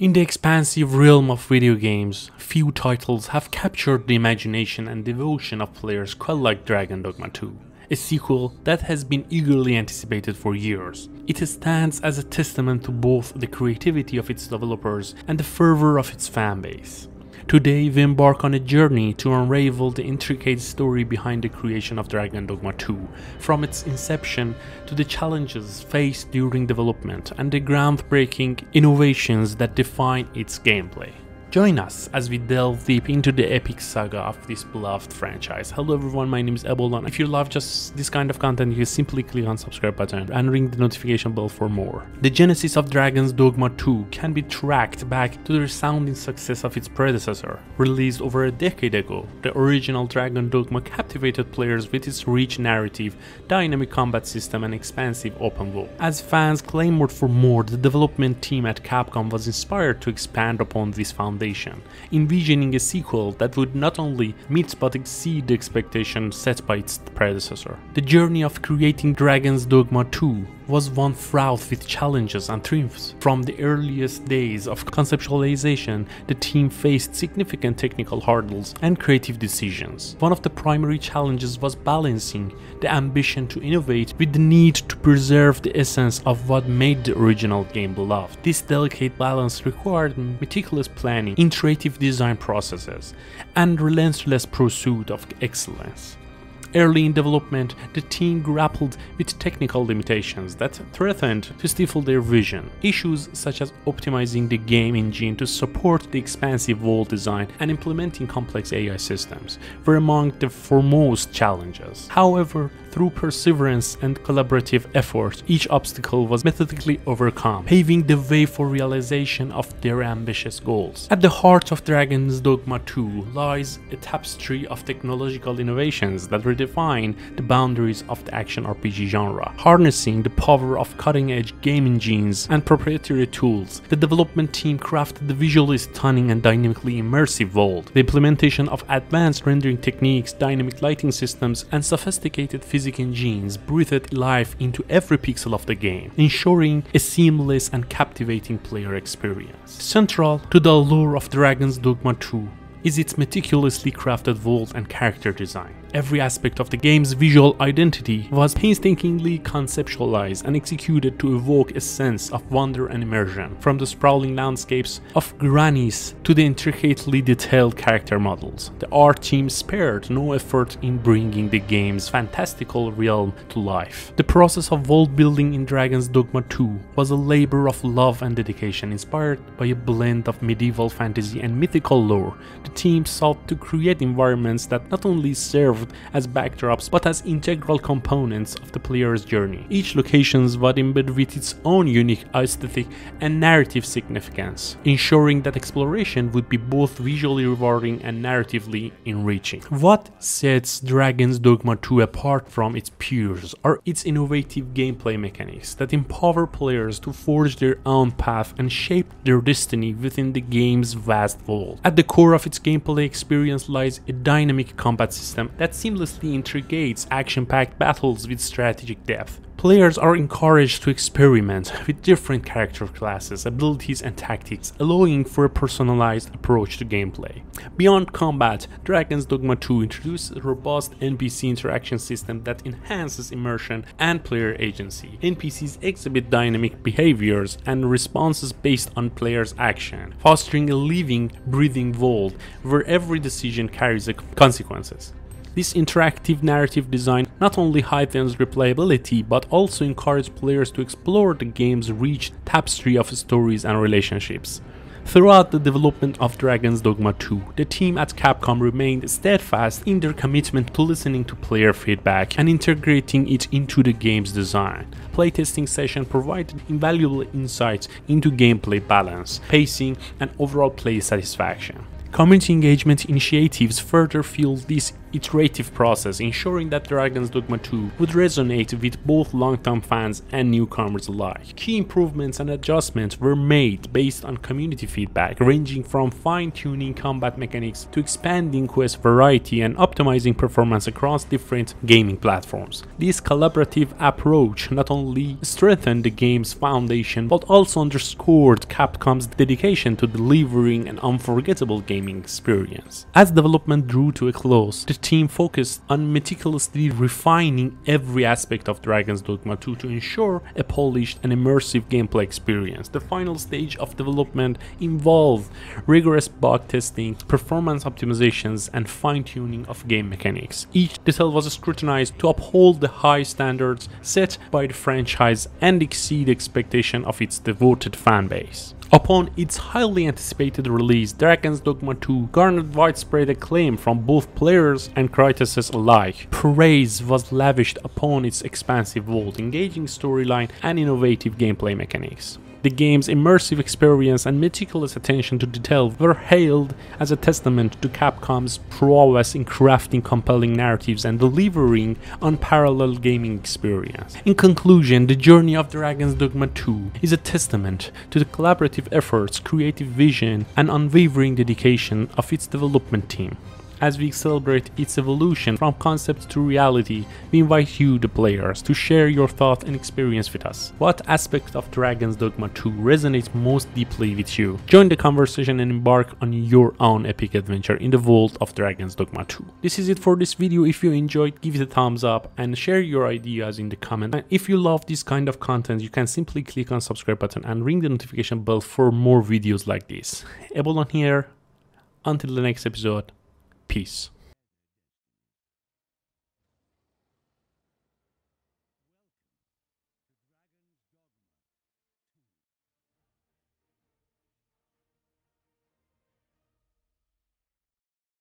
In the expansive realm of video games, few titles have captured the imagination and devotion of players quite like Dragon Dogma 2, a sequel that has been eagerly anticipated for years. It stands as a testament to both the creativity of its developers and the fervor of its fanbase. Today we embark on a journey to unravel the intricate story behind the creation of Dragon Dogma 2, from its inception to the challenges faced during development and the groundbreaking innovations that define its gameplay. Join us as we delve deep into the epic saga of this beloved franchise. Hello everyone, my name is Ebolan. If you love just this kind of content, you simply click on subscribe button and ring the notification bell for more. The genesis of Dragon's Dogma 2 can be tracked back to the resounding success of its predecessor. Released over a decade ago, the original Dragon Dogma captivated players with its rich narrative, dynamic combat system and expansive open world. As fans clamored for more, the development team at Capcom was inspired to expand upon this foundation foundation, envisioning a sequel that would not only meet but exceed the expectations set by its predecessor. The journey of creating Dragon's Dogma 2 was one fraught with challenges and triumphs. From the earliest days of conceptualization, the team faced significant technical hurdles and creative decisions. One of the primary challenges was balancing the ambition to innovate with the need to preserve the essence of what made the original game beloved. This delicate balance required meticulous planning, iterative design processes, and relentless pursuit of excellence. Early in development, the team grappled with technical limitations that threatened to stifle their vision. Issues such as optimizing the game engine to support the expansive world design and implementing complex AI systems were among the foremost challenges. However, through perseverance and collaborative effort, each obstacle was methodically overcome, paving the way for realization of their ambitious goals. At the heart of Dragon's Dogma 2 lies a tapestry of technological innovations that redefine the boundaries of the action RPG genre. Harnessing the power of cutting-edge game engines and proprietary tools, the development team crafted the visually stunning and dynamically immersive world. The implementation of advanced rendering techniques, dynamic lighting systems, and sophisticated physics engines breathed life into every pixel of the game, ensuring a seamless and captivating player experience. Central to the allure of Dragon's Dogma 2 is its meticulously crafted world and character design. Every aspect of the game's visual identity was painstakingly conceptualized and executed to evoke a sense of wonder and immersion, from the sprawling landscapes of Gransys to the intricately detailed character models. The art team spared no effort in bringing the game's fantastical realm to life. The process of world building in Dragon's Dogma 2 was a labor of love and dedication inspired by a blend of medieval fantasy and mythical lore. The team sought to create environments that not only served served as backdrops but as integral components of the player's journey. Each location was embedded with its own unique aesthetic and narrative significance, ensuring that exploration would be both visually rewarding and narratively enriching. What sets Dragon's Dogma 2 apart from its peers are its innovative gameplay mechanics that empower players to forge their own path and shape their destiny within the game's vast world. At the core of its gameplay experience lies a dynamic combat system that that seamlessly integrates action-packed battles with strategic depth. Players are encouraged to experiment with different character classes, abilities and tactics, allowing for a personalized approach to gameplay. Beyond combat, Dragon's Dogma 2 introduces a robust NPC interaction system that enhances immersion and player agency. NPCs exhibit dynamic behaviors and responses based on players' action, fostering a living, breathing world where every decision carries consequences. This interactive narrative design not only heightens replayability but also encourages players to explore the game's rich tapestry of stories and relationships. Throughout the development of Dragon's Dogma 2, the team at Capcom remained steadfast in their commitment to listening to player feedback and integrating it into the game's design. Playtesting sessions provided invaluable insights into gameplay balance, pacing, and overall play satisfaction. Community engagement initiatives further fueled this iterative process, ensuring that Dragon's Dogma 2 would resonate with both long-term fans and newcomers alike. Key improvements and adjustments were made based on community feedback, ranging from fine-tuning combat mechanics to expanding quest variety and optimizing performance across different gaming platforms. This collaborative approach not only strengthened the game's foundation but also underscored Capcom's dedication to delivering an unforgettable gaming experience. As development drew to a close, the team focused on meticulously refining every aspect of Dragon's Dogma 2 to ensure a polished and immersive gameplay experience. The final stage of development involved rigorous bug testing, performance optimizations, and fine-tuning of game mechanics. Each detail was scrutinized to uphold the high standards set by the franchise and exceed expectation of its devoted fanbase. Upon its highly anticipated release, Dragon's Dogma 2 garnered widespread acclaim from both players and critics alike. Praise was lavished upon its expansive world, engaging storyline, and innovative gameplay mechanics. The game's immersive experience and meticulous attention to detail were hailed as a testament to Capcom's prowess in crafting compelling narratives and delivering unparalleled gaming experience. In conclusion, the journey of Dragon's Dogma 2 is a testament to the collaborative efforts, creative vision, and unwavering dedication of its development team. As we celebrate its evolution from concept to reality, we invite you, the players, to share your thoughts and experience with us. What aspect of Dragon's Dogma 2 resonates most deeply with you? Join the conversation and embark on your own epic adventure in the world of Dragon's Dogma 2. This is it for this video. If you enjoyed, give it a thumbs up and share your ideas in the comment. And if you love this kind of content, you can simply click on subscribe button and ring the notification bell for more videos like this. Ebolan here. Until the next episode. Peace.